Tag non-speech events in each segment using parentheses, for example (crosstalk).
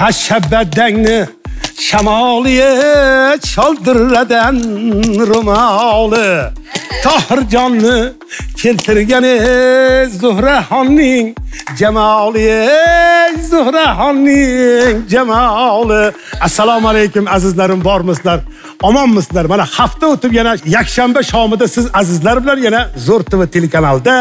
hashabadangni shamoliye choldiradan ro'moli. Tohirjonni keltirgan ey zuhraxonning jamoli ey zuhraxonning jamoli. Assalomu alaykum azizlarim bormisizlar omonmisizlar? Mana hafta o'tib yana yakshanba shomida siz azizlar bilan yana zo'r tv telekanalida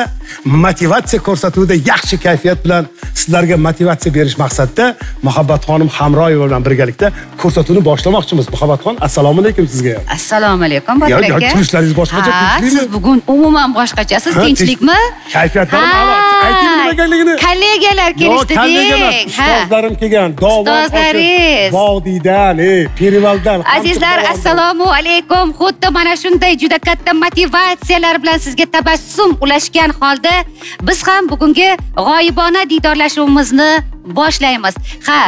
motivatsiya ko'rsatuvida yaxshi kayfiyat bilan sizlarga motivatsiya berish maqsadida muhabbatxonim hamroyeva bilan birgalikda ko'rsatuvni boshlamoqchimiz. Muhabbatxon assalomu alaykum sizga. Assalomu alaykum botir aka. turishlaringiz boshqacha siz bugun umuman boshqachasiz Ha, tinchlikmi? A'lo. Ayting nima ekanligini. Kollegalar Yo, kelishdi kollegalar, deng ha. Ustozlarim kelgan Ustozlaringiz. vodiydan ey perivaldan azizlar assalomu alaykum. Xuddi mana shunday juda katta motivatsiyalar bilan sizga tabassum ulashgan holda biz ham bugungi g'oyibona diydorlashuvimizni boshlaymiz. Ha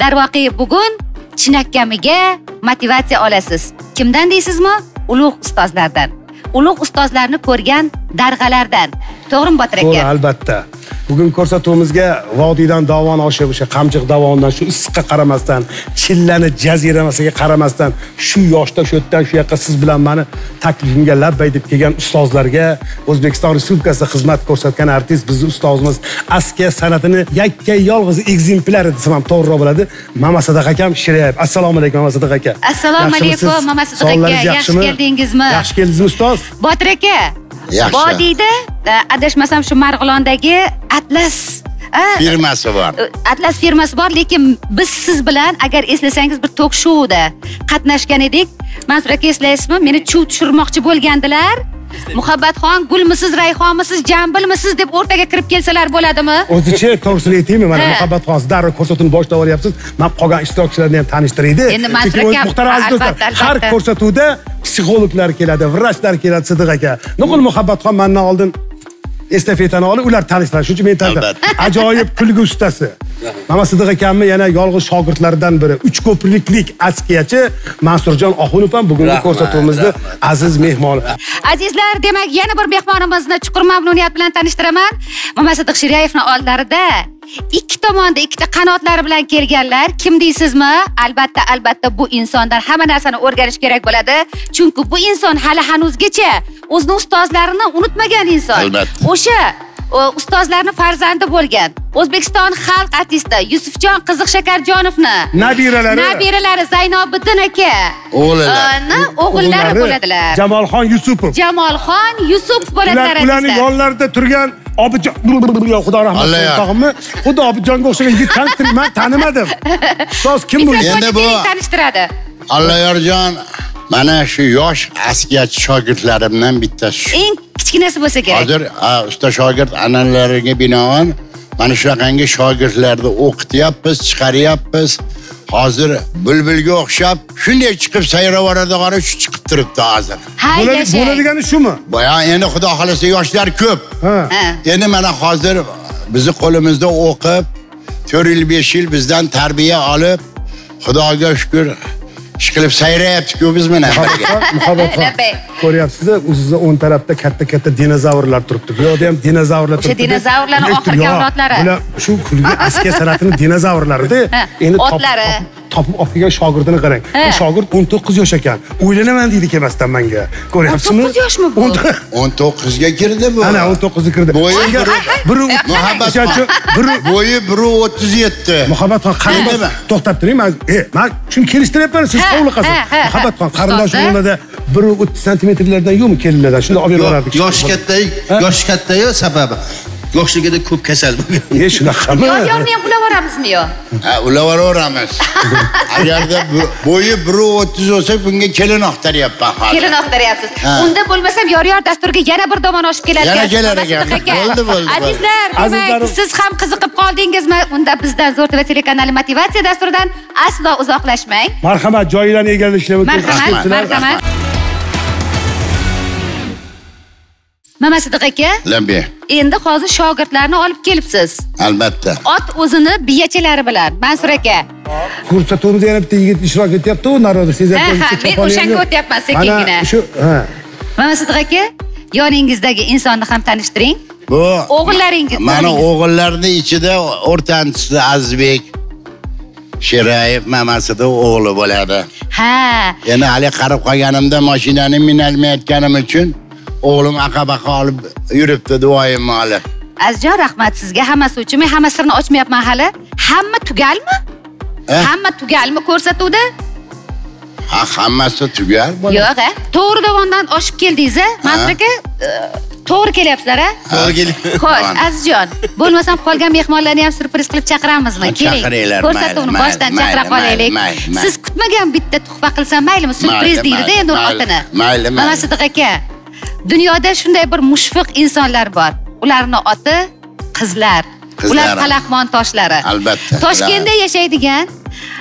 darvoqe bugun chinakamiga motivatsiya olasiz. Kimdan deysizmi? Ulug' ustozlardan. Ulug' ustozlarni ko'rgan darg'alardan. To'g'rimi botir to'g'ri aka albatta bugun ko'rsatuvimizga vodiydan dovon oshib o'sha qamchiq dovonidan shu issiqqa qaramasdan chillani jaziramasiga qaramasdan shu yoshda shu yerdan shu yoqqa siz bilan mani taklifimga labbay deb kelgan ustozlarga o'zbekiston respublikasida xizmat ko'rsatgan artist bizni ustozimiz askiya san'atini yakka yolg'iz ekzemplari desam ham to'g'riroq bo'ladi. Mama sadiq akam shirayap assalomu alaykum mama sadiq aka. Assalomu alaykum, mama Sadiq aka. Yaxshi keldingizmi? yaxshi keldingizmi ustoz? Botir aka. Yaxshi. vodiyda adashmasam shu marg'ilondagi atlas a, firmasi bor. atlas firmasi bor lekin biz siz bilan agar eslasangiz bir tok shouda qatnashgan edik. Mansur aka eslaysizmi meni chuv tushirmoqchi bo'lgandilar. Muhabbatxon gulmisiz rayhonmisiz jambilmisiz deb o'rtaga kirib kelsalar bo'ladimi? O'zicha to'g'risini aytaymi? Mana Ha. muhabbatxon siz darrov ko'rsatuvni boshlab olyapsiz. Man qolgan ishtirokchilarni ham tanishtiraydi. Endi Mansur aka, muhtaram aziz do'stlar har ko'rsatuvda psixologlar keladi vrachlar keladi sidiq aka. Nuqul muhabbatxon mandan oldin estafetani olib ular tanishtiradi shuning uchun men Albatta. (laughs) ajoyib kulgi ustasi. Mama sidiq akamni yana yolg'iz shogirdlaridan biri. Uch ko'priklik askiyachi mansurjon oxunov ham bugungi ko'rsatuvimizni aziz mehmoni azizlar demak yana bir mehmonimizni chuqur mamnuniyat bilan tanishtiraman. Mama sadiq shiryayevni oldlarida ikki tomonda ikkita qanotlari bilan kelganlar. Kim deysizmi? Albatta albatta bu insondan hamma narsani o'rganish kerak bo'ladi. Chunki bu inson hali hanuzgacha o'zini ustozlarini unutmagan inson. Albatta. o'sha ustozlarni farzandi bo'lgan o'zbekiston xalq artisti yusufjon qiziq shakarjonovni nabiralari. Nabiralari zaynobiddin aka. O'g'illari. o'g'illari. bo'ladilar. Jamolxon yusupov. Jamolxon Yusuf bo'ladilar Ular, ularning azizlar. yonlarida turgan Obijon xudo rahmat tog'imni. Xuddi Obijonga o'xshagan yigit tanishtiring man tanimadim. Ustoz kim bu Endi bu- tanishtiradi. Allayorjon mana shu yosh askiyachi shogirdlarimdan bittasi shu. eng kichkinasi bo'lsa kerak. Hozir usta shogird an'analariga binoan mana shunaqangi shogirdlarni o'qityapmiz chiqaryapmiz hozir bulbulga o'xshab shunday chiqib sayrab yuboradigan shu chiqib turibdi hozir Bo'ladi- haydashang bo'ladigani shumi boya endi xudo xohlasa yoshlar ko'p ha Ha. endi mana hozir bizni qo'limizda o'qib to'rt yil besh yil bizdan tarbiya olib xudoga shukur ish qilib sayrayaptiku biz mana muhabbatxon Labbay. ko'ryapsiz o'zizni o'ng tarafda katta katta dinozavrlar turibdi bu yoqda ham dinozavrlar O'sha turibdi dinozavrlarni oxirgi avlodlari. bular shu kulgi askiya san'atini dinozavrlarda Ha, endi otlari. Top- topib olib kelgan shogirdini qarang. Bu shogird o'n to'qqiz yosh ekan. O'ylanaman deydi kelmasdan manga. Ko'ryapsizmi? 19 yoshmi bu? O'n to- o'n to'qqizga kirdi bu. Ana o'n to'qqizga kirdi. Bo'yi biri Muhabbat biri bo'yi bir o'ttiz yetti. Muhabbatxon qarindosh to'xtab turing man e man shuni kelishtiryapman siz Ha, hovliqasiz ha, ha, ha. muhabbatxon qarindosh o'g'lida bir o'ttiz santimetrlardan yo'qmi kelinlardan? Shunday olib borardik yoshi kattayu yoshi kattayu sababi yoshligida ko'p kasal bo'lgan e shunaqami ham ulab yuboramizmi yo? Ha, ulaveraveramiz agarda (laughs) bo'yi bir o'ttiz bo'lsa bunga kelin oqtaryapman hozir Kelin oqtaryapsiz. Unda bo'lmasam yor-yor dasturiga yana bir tomon oshib kelar Yana kelar ekan. Bo'ldi, bo'ldi. Azizlar, demak siz ham qiziqib qoldingizmi? Unda bizdan Zo'r TV telekanali motivatsiya dasturidan aslo uzoqlashmang. marhamat joyinglarni egallashlar Marhamat, marhamat. Mama Sidiq aka, lambi endi hozir shogirdlarni olib kelibsiz. albatta Ot o'zini biyachalari bilan. Mansur aka. ko'rsatuvimizda yana bitta yigit ishtirok etyapti-ku naroda sezyapman Ha, ha, men o'shanga o'tyapman sekingina. shu ha Mama Sidiq aka, yoningizdagi insonni ham tanishtiring. bu O'g'illaringiz. mani o'g'illarni ichida o'rtanchisi azizbek Shirayev mamasida o'g'li bo'ladi. ha Yana hali qarab qolganimda mashinani minolmayotganim uchun o'g'lim aqabaqa olib yuribdi duoyim olib. azizjon rahmat sizga. Hammasi uchun men hamma sirni ochmayapman hali. Hamma tugalmi? Eh? hamma tugalmi ko'rsatuvda? Ha, hammasi bo'ladi. yo'q a to'g'ri dovondan oshib keldingiz a mansur aka to'g'ri kelyapsizlar a To'g'ri keling. (laughs) xo'sh azizjon bo'lmasam qolgan mehmonlarni ham surpriz qilib chaqiramizmi Ha, keling. chaqiringlar, ko'rsatuvni mayli, chaqira qolaylik siz kutmagan bitta tuhfa qilsam maylimi? Surpriz deydida endi uni mayli, otini mayli, mayli. mana sidiq aka dunyoda shunday bir mushfiq insonlar bor. Ularni oti qizlar. Ular palaxmon toshlari Albatta. toshkentda yashaydigan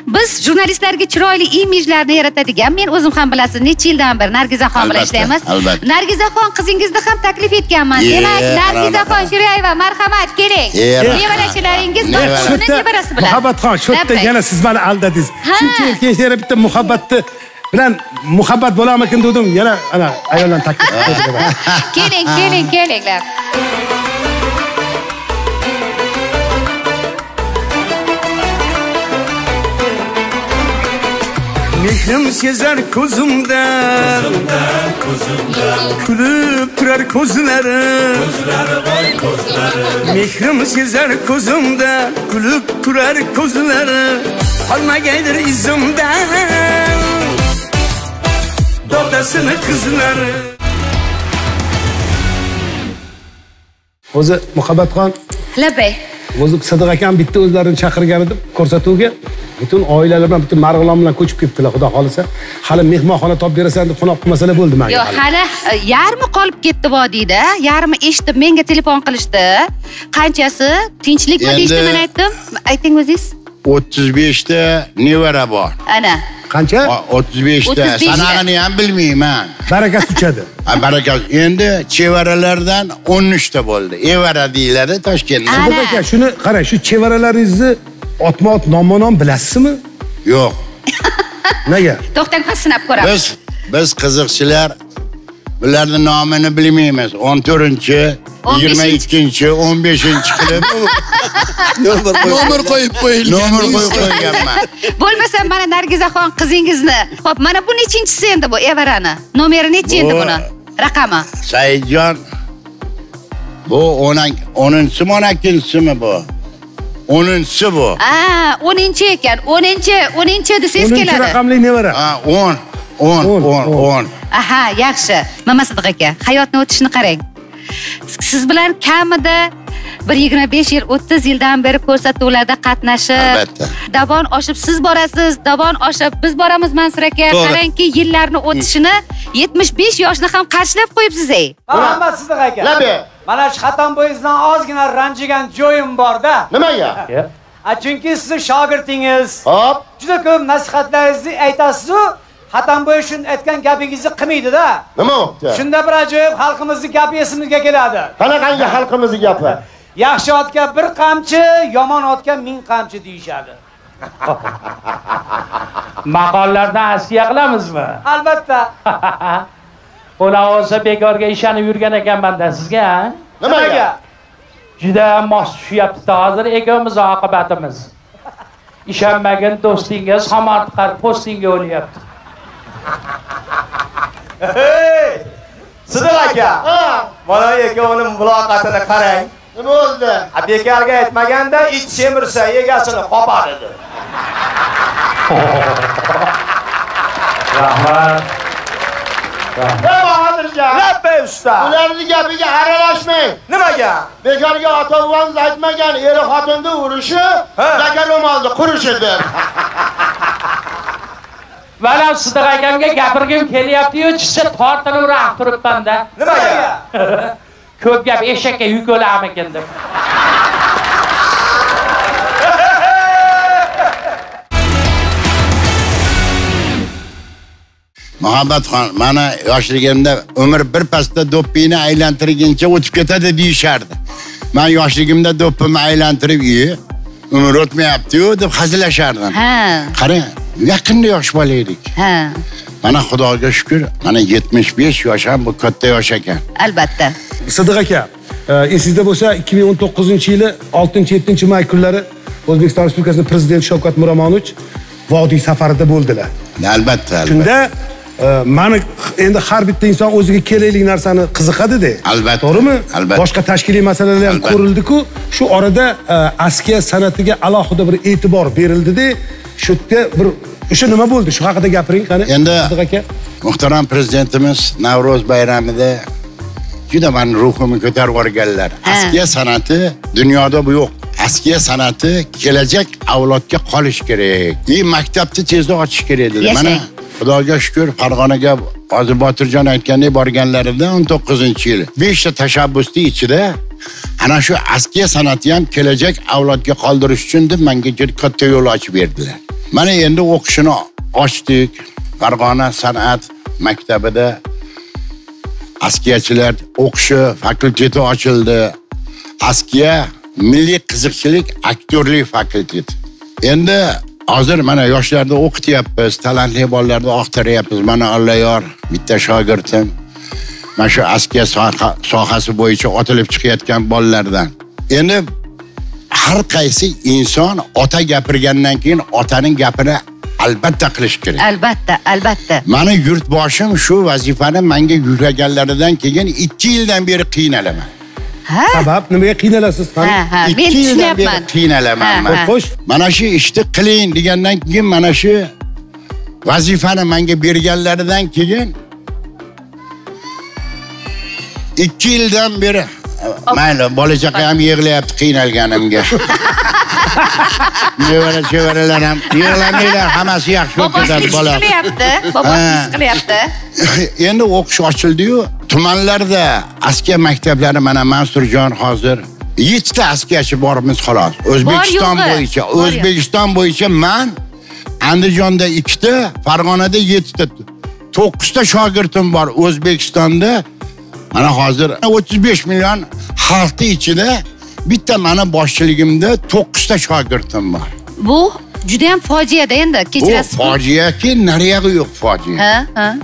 biz jurnalistlarga chiroyli imijlarni yaratadigan men o'zim ham bilasiz necha yildan beri nargizaxon bilan ishlaymiz. albatta. nargizaxon qizingizni ham taklif etganman. Demak nargizaxon shirayeva marhamat keling. Nevarachalaringiz yerda nevarasi bilan. Muhabbatxon shu yerda yana siz mani aldadingiz. Ha. shuncha yil keyin yana bitta muhabbatni bilan muhabbat bo'larmikin dedim yana ana ayollarni taklif (laughs) qildi keling keling kelinglar Mehrim sezar ko'zimda Kulib turar ko'zlari Mehrim sezar ko'zimda Kulib turar ko'zlari Qolmagaydir izimda Dodasini qizlari. O'zi muhabbatxon labbay o'zi sadiq akam bitta o'zlarini chaqirgan edi ko'rsatuvga. Butun oilalar bilan butun marg'ilon bilan ko'chib ketdilar xudo xohlasa. Hali mehmonxona topib berasan deb qo'noq qilmasalar bo'ldi manga yo'q hali. e, yarmi qolib ketdi vodiyda yarmi eshitib menga telefon qilishdi. Qanchasi? Tinchlikmi deyishdi men aytdim. Ayting o'zingiz. 35 ta nevara bor. ana qancha O- 35 ta 35 ta. sanag'ini ham bilmayman. barakasi uchadi (laughs) Ha, Baraka endi chevaralardan 13 ta bo'ldi. Evara deyiladi Toshkentda. Sadiq aka shuni qarang shu chevaralaringizni otma ot nomma nom bilasizmi Yo'q. nega to'xtang hozir sinab ko'ramiz Biz biz qiziqchilar bularni nomini bilmaymiz. 14-chi, 22-chi, 15-chi qilib. (laughs) Nomer qo'yib qo'yilgan. nomer qo'yib qo'yganman. (laughs) bo'lmasa mana nargizaxon qizingizni. Ho'p mana bu nechinchisi endi bu evarani? Nomeri nechi endi Bu- buni? Raqami? Saidjon bu 10 10-chimi 12-chimi bu? 10-chi bu. a o'ninchi ekan. O'ninchi o'ninchi desangiz o'ninchi keladi. raqamli nevara. Ha, 10 10 O'n, 10 o'n. 10. aha yaxshi mama sidiq aka hayotni o'tishini qarang siz bilan kamida bir yigirma besh yil o'ttiz yildan beri ko'rsatuvlarda qatnashib Albatta. davon oshib siz borasiz davon oshib biz boramiz mansur aka qarangki yillarni o'tishini yetmish besh yoshni ham qarshilab qo'yibsiz ey Muhammad Sidiq aka. Mana shu xatam bo'yingizdan ozgina ranjigan joyim bor-da. Nimaga? A chunki sizni shogirdingiz. Hop. Juda ko'p nasihatlaringizni aytasiz-ku, xatam bo'yi shuni aytgan gapingizni qilmaydi-da. Nima bo'pti? Shunda bir ajoyib xalqimizni gapi esimizga keladi. Qanaqangi xalqimizni gapi? Yaxshi otga bir qamchi, yomon otga ming qamchi deyishadi. (laughs) Maqollardan askiya qilamizmi? Albatta. (laughs) Ular o'zi bekorga ishonib yurgan ekanman-da sizga. ha? Nimaga? Juda mos tushyapti hozir ikkovimiz oqibatimiz. (laughs) Ishonmagin do'stingiz chiqarib postingga o'lyapti. Sidiq aka. Mana ikkovini muloqotini qarang. Nima bo'ldi? A bekarga aytmaganda it semirsa egasini qopadi dedi. Rahmat. Bahodirjon. Labbay usta. Ularning gapiga aralashmang. Nimaga? Bekorga ota-bobongiz aytmagan eri xotinni urishi, daga ro'molni qurishidir. (laughs) Mana Sidiq akamga gapirgim kelyapti-yu, chiqsa tortinaverib turibman-da. Nimaga? (laughs) Ko'p gap eshakka yuk o'larmikin deb. Muhabbatxon, mana yoshligimda umr bir pasda do'ppingni aylantirguncha o'tib ketadi deyishardi. Men yoshligimda do'ppimni aylantirib, "Iyi, umr o'tmayapti-yu" deb hazillashardim. ha Qarang, yaqinda yosh bola edik. ha. Mana Xudoga shukr, mana 75 yosh ham bu katta yosh ekan. albatta. Sadiq aka e, esingizda bo'lsa 2019 yili 6-7 may kunlari o'zbekiston respublikasini prezidenti shavkat miromonovich vodiy safarida bo'ldilar. Albatta albatta. Shunda e, mani endi har bitta inson o'ziga kerakli narsani qiziqadida Albatta, to'g'rimi? albatta. boshqa tashkiliy masalalar ham ko'rildiku shu orada e, askiya san'atiga alohida bir e'tibor berildida shu yerda bir o'sha nima bo'ldi? Shu haqida gapiring qani. Endi- aka. muhtaram prezidentimiz navro'z bayramida juda mani ruhimni ko'tarib yuborganlar. Askiya san'ati dunyoda bu yo'q. Askiya san'ati kelajak avlodga qolish kerak. И maktabni tezda ochish kerak dedi. Mana xudoga shukur farg'onaga hozir botirjon aytgandek borganlarida o'n to'qqizinchi yil. Beshta tashabbusni ichida ana shu askiya san'ati ham kelajak avlodga qoldirish uchun deb menga juda katta yo'l ochib berdilar mana endi o'qishini ochdik. Farg'ona san'at maktabida askiyachilar o'qishi fakulteti ochildi. Askiya milliy qiziqchilik aktyorlik fakulteti. Endi hozir mana yoshlarda o'qityapmiz talantli bolalarni oqtaryapmiz. Mana allayor bitta shogirdim. Mana shu askiya sohasi bo'yicha otilib chiqayotgan bolalardan. Endi har qaysi inson ota gapirgandan keyin otaning gapini albatta qilish kerak. Albatta albatta. Mani yurtboshim shu vazifani menga yuklaganlaridan keyin ikki yildan beri qiynalaman. Ha? Sabab nimaga qiynalasiz qani? Ha ha men ikki yildan beri tushunyapman. qiynalaman xo'sh. Mana shu ishni qiling degandan keyin mana shu vazifani menga berganlaridan keyin ikki yildan beri mayli bola chaqa ham yig'layapti qiynalganimga. (laughs) Nevara chevaralar ham yig'lamanglar hammasi yaxshi bo'lib ketadi bola. qilyapti Ha. qilyapti. (laughs) Endi o'qish ochildiyu tumanlarda askiya maktablari mana mansurjon hozir yettita askiyachi bormiz xolos. O'zbekiston bo'yicha o'zbekiston bo'yicha man andijonda ikkita farg'onada yettita to'qqizta shogirdim bor o'zbekistonda mana hozir 35 million xalqni ichida bitta mani boshchiligimda to'qqizta shogirdim bor. Bu juda ham fojiada endi bu kechirasiz fojiaki nariyog'i yo'q fojia ha ha.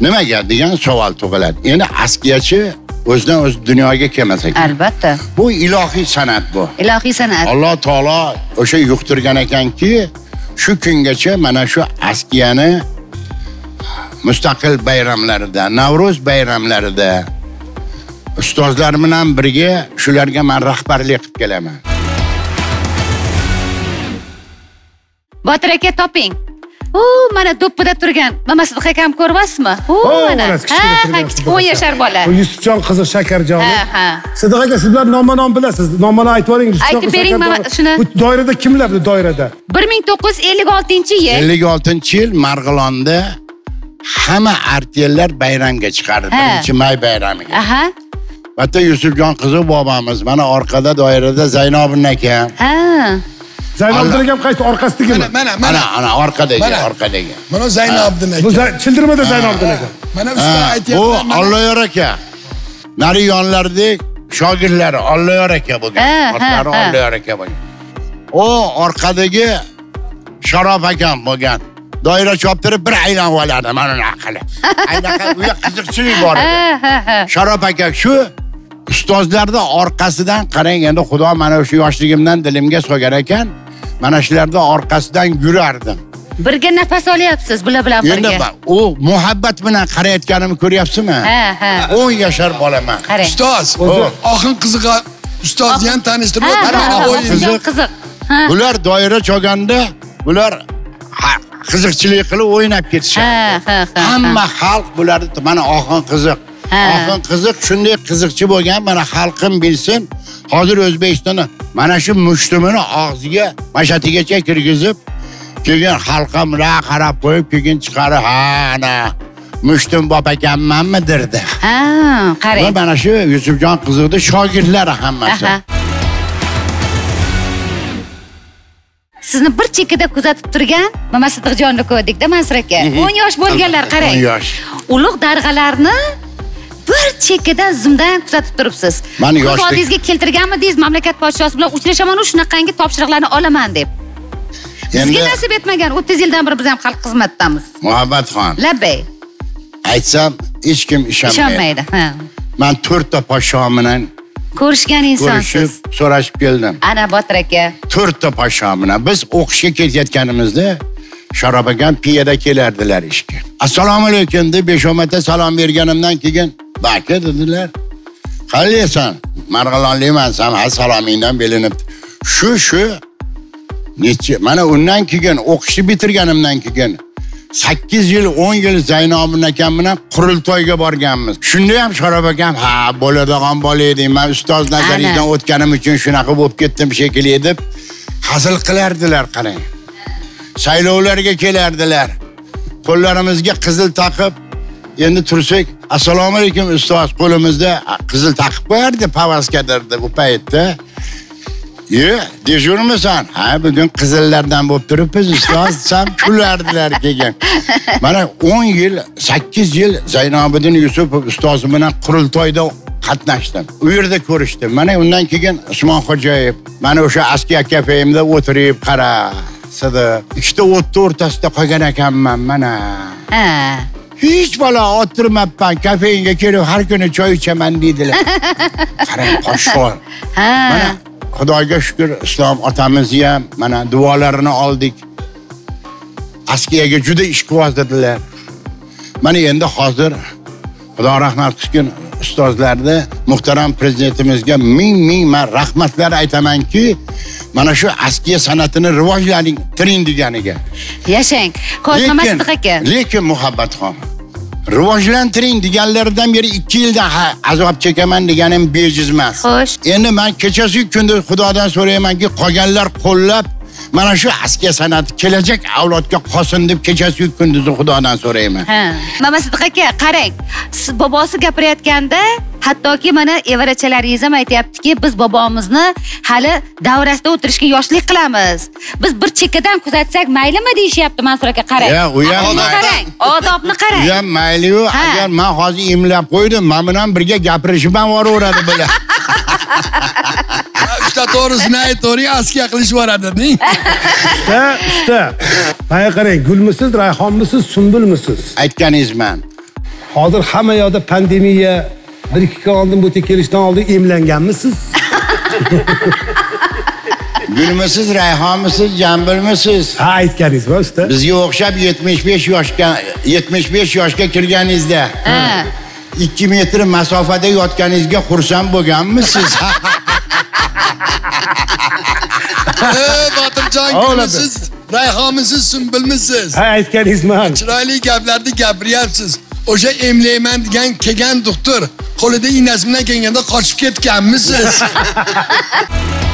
Nimaga degan savol tug'iladi. Endi askiyachi o'zidan o'zi dunyoga kelmas ekan albatta. Bu ilohiy san'at bu. Ilohiy san'at. Alloh taolo o'sha yuqtirgan ekanki shu kungacha mana shu askiyani mustaqil bayramlarida navro'z bayramlarida ustozlar bilan birga shularga man rahbarlik qilib kelaman. Botir aka toping. U mana do'ppida turgan. Mama sidiq akam ko'ryapsizmi u mana. mana ha kichik o'n yashar bola. Bu yusufjon qizi shakarjoni ha ha. Sidiq aka sizlar nomma nom bilasiz. Nomani aytib yuboring Aytib bering, mama, shuni. bu doirada kimlar bu doirada? Bir ming to'qqiz yuz ellik oltinchi yil 56 yil marg'ilonda hamma artellar bayramga chiqardi. Birinchi may bayramiga. Aha bitta yusufjon qizi bobomiz mana orqada doirada zaynobin akam ha. Zaynobiddin akam qaysi orqasidagimi mana mana mana mana ana orqadagi Mana. orqadagi mana Zaynobiddin bu aka Zay- childirmada zaynobiddin akam mana usta Ha, bu aytyapman mana- Olloyor aka nari yonlardek shogirdlari Olloyor aka bo'lgan Ha, ha, otlari ha. Olloyor aka bo'lgan u orqadagi sharof akam bo'lgan doira choptirib bir aylanib oladi mana unaqa qilib aynaqa u yoq qiziqchilik bor edi ha ustozlarni orqasidan qarang endi xudo mana shu yoshligimdan dilimga solgan ekan mana shularni orqasidan yurardim. Birga nafas olyapsiz bular bilan endi birga. ba- u muhabbat bilan qarayotganimni ko'ryapsizmi? Ha ha. 10 yashar bolaman qarang. Ustoz oxin qiziqa ustozni ham tanishtirib o'tdi qiziq. Bular doira cholganda bular ha- qiziqchilik qilib o'ynab ketishadi. Ha ha ha. Hamma xalq bularni mana oxin qiziq Ha. oxin qiziq shunday qiziqchi bo'lgan mana xalqim bilsin hozir o'zbekistonda mana shu mushtumini og'ziga mashatigacha kirgizib keyin xalqim ra qarab qo'yib keyin chiqarib ha ana mushtum bop ekanmanmi derdi. Ha qarang. Mana shu yusufjon qiziqni shogirdlari hammasi. Sizni bir chekkada kuzatib turgan mama sidiqjonni ko'rdikda mansur aka. O'n yosh bo'lganlar qarang. O'n yosh. ulug' darg'alarni bir chekkadan zimdan kuzatib turibsiz. Mani yoshlik- oldingizga keltirganmidingiz mamlakat podshosi bilan uchrashamanu shunaqangi topshiriqlarni olaman deb. Bizga nasib etmagan o'ttiz yildan beri biz ham xalq xizmatdamiz. Muhabbatxon labbay aytsam hech kim ishonmaydi. Ishonmaydi ha. Man to'rtta podsho bilan ko'rishgan insonsiz. ko'rishib so'rashib keldim. Ana botir aka. To'rtta poshsho bilan biz o'qishga ketayotganimizda sharob akam piyada kelardilar ishga. Assalomu alaykum deb besh o'n marta salom berganimdan keyin baka dedilar qalaysan marg'ilonliman san ha salomingdan bilinibdi shu shu necha mana undan keyin o'qishni bitirganimdan keyin sakkiz yil o'n yil zaynobin akam bilan qurultoyga borganmiz. Shunda ham sharob akam ha bo'ladigan bola eding man ustoz nazariydan o'tganim uchun shunaqa bo'lib ketdim shekilli deb hazil qilardilar qarang. Saylovlarga kelardilar. Qo'llarimizga qizil taqib endi tursak assalomu alaykum ustoz qo'limizda qizil taqib qo'yardi pavaskadirdi bu paytda Ye, dejurmisan? Ha, bugun qizillardan bo'lib turibmiz, ustoz, desam kulardilar keyin. Mana 10 yil, 8 yil Zaynobiddin Yusupov ustozim bilan qurultoyda qatnashdim. U yerda ko'rishdim. Mana undan keyin usmonxo'jayev mana o'sha askiya kafemda o'tirib qara. Sidi, ikkita o'tni o'rtasida qolgan ekanman mana. Hech balo o'tirmabman, kafeinga kelib har kuni choy ichaman deydilar. (laughs) Qarang, poshsho. ha Mana Xudoga shukr islom otamizni ham mana duolarini oldik. Askiyaga juda ish qilib Mana endi hozir Xudo rahmat qilsin ustozlarni muhtaram prezidentimizga ming ming man rahmatlar aytamanki, mana shu askiya san'atini rivojlantiring deganiga. yashang ko'zma siddiq aka lekin muhabbatxon rivojlantiring deganlaridan beri ikki yildan ha, azob chekaman deganim bejiz emas. Xo'sh. Endi men kechasi kunduz Xudodan so'raymanki, qolganlar qo'llab mana shu askiya san'ati kelajak avlodga qolsin deb kechasi kunduzi Xudodan so'rayman. ha mama siddiq aka qarang bobosi gapirayotganda hattoki mana evarachalaringiz ham aytyaptiki biz bobomizni hali davrasida o'tirishga yoshlik qilamiz biz bir chekkadan kuzatsak maylimi deyishyapti mansur aka qarang Ya, u ham qarang odobni qarang Uyam mayli-yu, Ha. agar men hozir imlab qo'ydim, men bilan birga gapirishib ham boraveradi bular. (laughs) Usta to'g'risini aytavering, askiya qilish boradini. usta usta mana qarang gulmisiz rayhonmisiz sumbulmisiz Aytganingiz men. hozir hamma yoqda pandemiya bir ikki kun oldin bu yerga kelishdan oldin emlanganmisiz Gulmisiz, rayhonmisiz, jambilmisiz? ha aytganingiz bor usta Bizga o'xshab 75 yoshga 75 yoshga kirganingizda ha 2 metr masofada yotganingizga xursand bo'lganmisiz? Ey Botirjon, O'ladi. kimisiz? Rayhonmisiz, sunbulmisiz? ha aytganingiz man Chiroyli gaplarni gapiryapsiz. O'sha emlayman degan kelgan doktor qo'lida iynasi bilan kelganda qochib ketganmisiz? (laughs)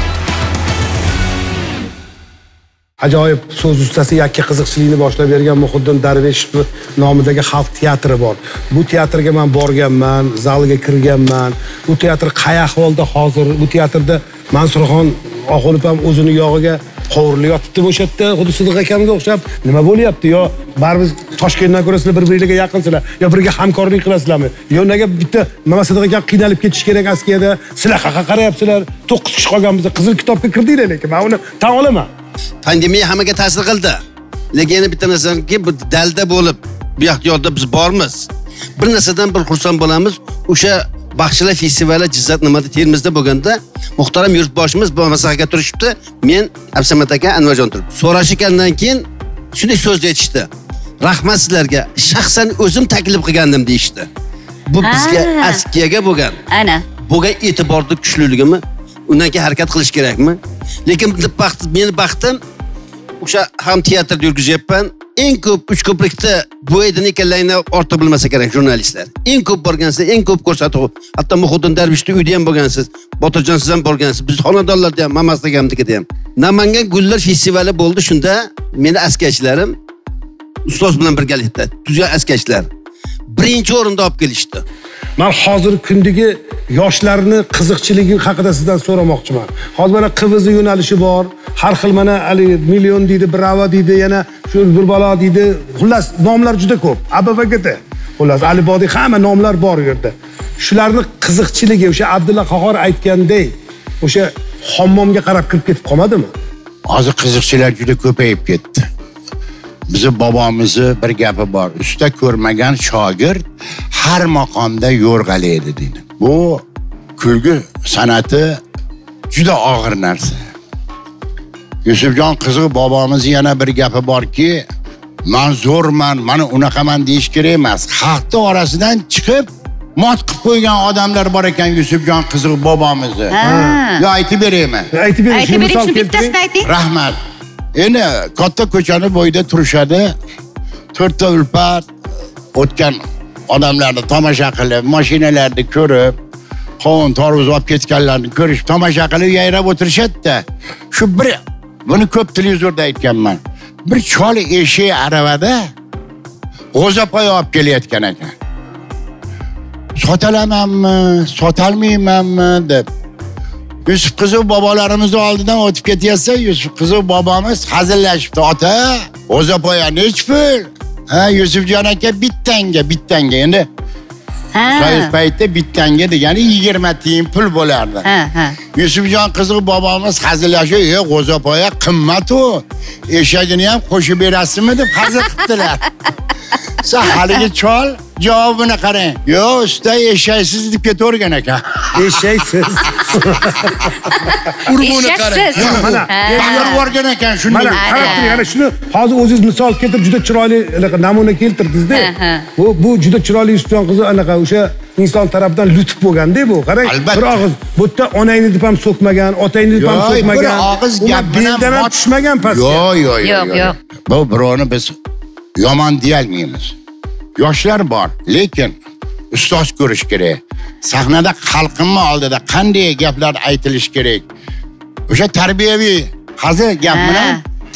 ajoyib so'z ustasi yakka qiziqchilikni boshlab bergan muhiddin darveshov nomidagi xalq teatri bor. Bu teatrga man borganman zaliga kirganman. Bu teatr qay ahvolda hozir? Bu teatrda mansurxon oxunov ham o'zini yog'iga qovurilib yotibdi o'sha yerda xuddi sidiq akamga o'xshab nima bo'lyapti yo baribir toshkentdan ko'ra sizlar bir biringlarga yaqinsizlar yo birga hamkorlik qilasizlarmi? Yo nega bitta nima sidiq akam qiynalib ketishi kerak askiyada? Sizlar qayerqa qarayapsizlar? To'qqiz kishi qolganmiz qizil kitobga kirdinglar lekin man uni tan olaman. Pandemiya hammaga ta'sir qildi. Lekin yana bitta narsaniki bu dalda bo'lib bu yoqda biz bormiz. Bir narsadan bir xursand bo'lamiz o'sha baxshilar festivali jizzat nimada termizda bo'lganda muhtaram yurtboshimiz bu maslahatga turishibdi. Men absamat aka anvarjon turib. So'rashgandan keyin shunday so'zni aytishdi. Rahmat sizlarga. Shaxsan o'zim taklif qilgandim deyishdi. Bu bizga askiyaga bo'lgan. Ana. Bo'lgan e'tiborni kuchliligimi undan keyin harakat qilish kerakmi? Lekin baxt meni baxtim o'sha ham teatrda yurgizyapman eng ko'p uch ko'prikda bu edini ortiq bilmasa kerak jurnalistlar. Eng ko'p borgansiz eng ko'p ko'rsatuv. Hatto muhiddin darvishni uyida ham bo'lgansiz botirjon siz ham borgansiz biz xonadonlarda ham mamasligamnikida ham. Namangan gullar festivali bo'ldi shunda. Meni askarchilarim ustoz bilan birgalikda tuzgan askarchilar. Birinchi o'rinda olib kelishdi. Man hozirgi kundagi yoshlarni qiziqchiligi haqida sizdan so'ramoqchiman. Hozir mana qvz yo'nalishi bor. Har xil mana haligi million deydi bravo deydi yana shu bir balo deydi. Xullas nomlar juda ko'p. Abvgt xullas alibodiy hamma nomlar bor u yerda. Shularni qiziqchiligi o'sha abdulla qahhor aytgandek o'sha hammomga qarab kirib ketib qolmadimi Hozir qiziqchilar juda ko'payib ketdi. Bizi bobomizni bir gapi bor. Usta ko'rmagan shogird har maqomda yo'rg'alaydi deydi. Bu kulgi san'ati juda og'ir narsa. Yusufjon qiziq bobomizni yana bir gapi borki man zo'rman mana unaqaman deyish kerak emas. Xalqni orasidan chiqib mot qilib qo'ygan odamlar bor ekan yusufjon qiziq bobomizni yo aytib beraymi? Aytib bering aytib bering shuni bittasini ayting rahmat endi katta ko'chani bo'yida turishadi. To'rtta ulpat o'tgan odamlarni tomosha qilib mashinalarni ko'rib qovun tarvuz olib ketganlarni ko'rish tomosha qilib yayrab o'tirishadida. Shu bir buni ko'p televizorda aytganman. Bir chol eshik aravada g'o'zapoya olib kelayotgan ekan. Sotalamanmi sotolmaymanmi deb yusuf qiziq bobolarimizni oldidan o'tib ketyapsa yusuf qiziq bobomiz hazillashibdi. Ota g'o'zapoya nechi pul? Ha yusufjon aka bittanga bittanga. Endi soyuz paytda bittanga degani yigirma tiyin pul bo'lardi. Yusufjon qiziq bobomiz hazillashib e g'o'zapoya qimmat u. Eshagini ham qo'shib berasizmi? deb hazil qildilar (laughs) sa haligi chol javobini qarang. Yo usta eshaksiz deb ketavergan ekan (laughs) eshaksiz. Urg'uni qarang. Mana Ha. Tayyor borgan ekan shunday mana qarab turing ana shuni hozir o'zingiz misol keltirib juda chiroyli anaqa namuna keltirdingizda. Bu bu juda chiroyli yusufjon qizi anaqa o'sha inson tarafidan lutf bo'lganda bu. Qarang bir og'iz bu yerda onangni deb ham so'kmagan otangni deb ham Yo'q, bir so'kmagan. og'iz ular gap bilan beldan ham tushmagan pastga. Yo'q, yo'q, Yo'q, yo'q, yo'q. yo'q. Bu birovni biz yomon deyolmaymiz. Yoshlar bor, lekin ustoz ko'rish kerak. Sahnada xalqimni oldida qanday gaplar aytilishi kerak. O'sha tarbiyaviy hazil gap Ha. bilan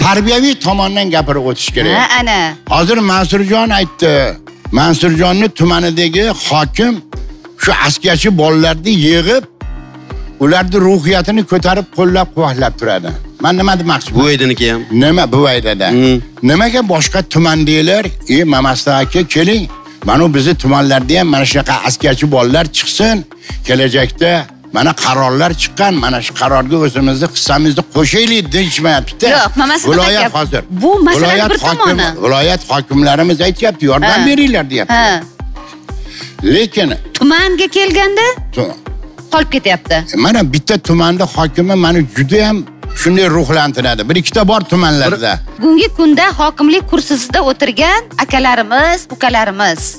tarbiyaviy tomondan gapirib o'tish ha kerak. ana Hozir Mansurjon aytdi. Mansurjonni tumanidagi hokim shu askiyachi bolalarni yig'ib ularni ruhiyatini ko'tarib qo'llab-quvvatlab turadi. Men nima demoqchi bu ediniki ham Nima bu aydada? Hmm. Nimaga boshqa tumandaylar? E, Mamasda aka keling. Mana bizni tumanlarda ham mana shunaqa askarchi bolalar chiqsin. Kelajakda mana qarorlar chiqqan. Mana shu qarorga o'zimizni hissamizni qo'shaylik deyishmayapti. Yo'q, Mamasda Viloyat hozir. bu Viloyat bir tomoni. Viloyat hokimlarimiz aytyapti, yordam beringlar deyapti. ha Lekin tumanga kelganda qolib ketyapti mana bitta tumanda hokimi mani juda ham shunday ruhlantiradi. Bir ikkita bor tumanlarda. bugungi kunda hokimlik kursisida o'tirgan akalarimiz ukalarimiz.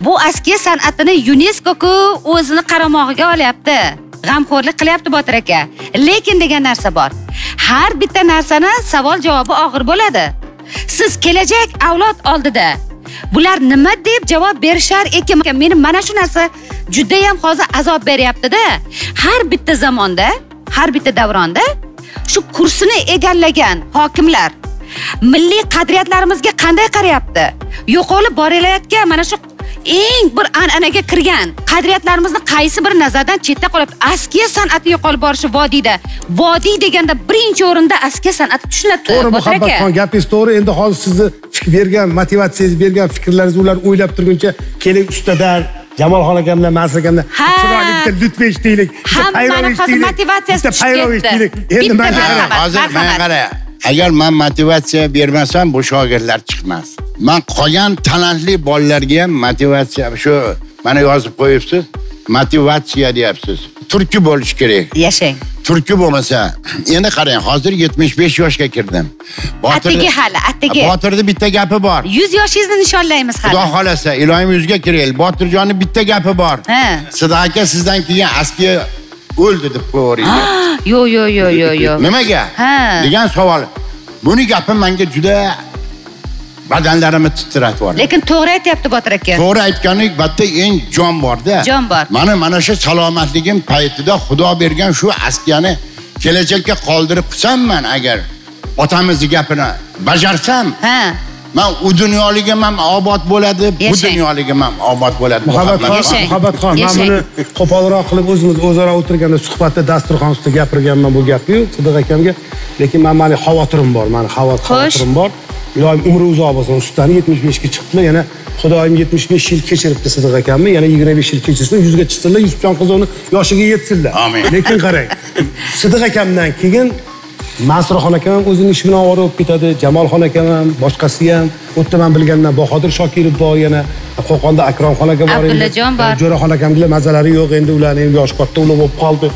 Bu askiya san'atini yuneskoku o'zini qaramog'iga olyapti. G'amxo'rlik qilyapti botir aka. Lekin degan narsa bor. Har bitta narsani savol javobi og'ir bo'ladi. Siz kelajak avlod oldida. Bular nima deb javob berishar ekan? Meni mana shu narsa judayam hozir azob beryaptida. Har bitta zamonda har bitta davronda shu kursini egallagan hokimlar. Milliy qadriyatlarimizga qanday qarayapti? Yo'qolib borilayotgan mana shu eng bir an'anaga kirgan qadriyatlarimizni qaysi bir nazardan chetda qolyapti? Askiya san'ati yo'qolib borishi vodiyda. Vodiy deganda birinchi o'rinda askiya san'ati tushunadi to'g'ri muhabbatxon gapingiz to'g'ri. Endi hozir sizni bergan motivatsiyangiz bergan fikrlaringizni ular o'ylab turguncha keling ustadan jamolxon aka bilan mansur aka bilan Ha. chiroyli bitta lutf eshitaylik bitta Hammani payrov hozir eshitaylik, motivatsiyasi bitta payrov eshitaylik. Endi mana hozir men qara agar man motivatsiya bermasam bu shogirdlar chiqmas. Man qolgan talantli bolalarga ham motivatsiya shu mana yozib qo'yibsiz motivatsiya deyapsiz. Turki bo'lishi kerak. Yashang. Turki bo'lmasa endi qarang hozir 75 yoshga kirdim. Atigi hali, atigi. botirni bitta gapi bor. Yuz yoshingizni nishonlaymiz xudo hali xohlasa iloyim yuzga kiraylik. Botirjonni bitta gapi bor. Ha. sido aka sizdan keyin askiya o'ldi deb qo'yaveringlar (gasps) yo'q yo'q yo'q yo'q yo'q nimaga? Ha. degan savol. Buni gapi menga juda badanlarimni titratib yubordi lekin to'g'ri aytyapti botir aka. To'g'ri aytgani albatta eng jon borda Jon bor. mana mana shu salomatligim paytida xudo bergan shu askiyani kelajakka qoldirib qilsamman agar otamizni gapini bajarsam ha. man u dunyoligim ham obod bo'ladi bu dunyoligim ham obod bo'ladi. Muhabbatxon muhabbatxon man buni qo'polroq qilib o'zimiz o'zaro o'tirganda suhbatda dasturxon ustida gapirganman bu gapni sidiq akamga. Lekin man mani xavotirim bor mani xavotirim bor iloyim umri uzoq bo'lsin ustani yetmish beshga chiqdilar yana xudoyim yetmish besh yil kechiribdi sidiq akamni yana yigirma besh yil kechirsin yuzga chiqsinlar yusufjon qizovni yoshiga yetsinlar Amin. lekin qarang sidiq akamdan keyin Mansurxon akam ham o'zining ishi bilan ovora bo'lib ketadi. Jamolxon akam ham, boshqasi ham, u yerda men bilgandan Bahodir Shokirov bor yana. Qo'qonda Akromxon aka bor. Abdullajon bor. Jo'raxon akamlar mazalari yo'q endi ularning ham yoshi katta ulug' bo'lib qoldi.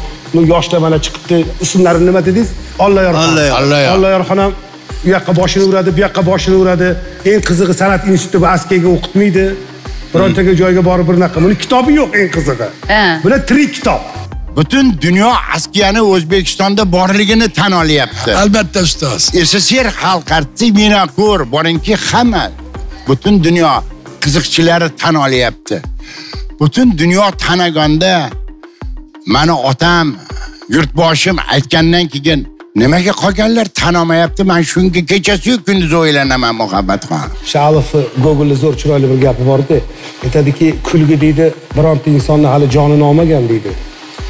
Yoshda mana chiqibdi. Ismlari nima dedingiz? Olloyor. Olloyorxon ham u yoqqa boshini uradi, bu yoqqa boshini uradi. Eng qizig'i san'at instituti bu askiyaga o'qitmaydi. Birontaga joyga borib bir naqa. Buni kitobi yo'q eng qizig'i. Bular tirik kitob. Butun dunyo askiyani O'zbekistonda borligini tan olyapti. albatta ustoz SSSR xalq artisti Minokur borinki hamma butun dunyo qiziqchilari tan olyapti. Butun dunyo tanaganda mani otam, yurtboshim aytgandan keyin nimaga qolganlar tan olmayapti? Men shunga kechasi kunduz o'ylanaman muhabbatxon. Shalov Google'da zo'r chiroyli bir gapi bordi. Aytadiki, kulgi deydi, bironta insonni hali jonini olmagan deydi.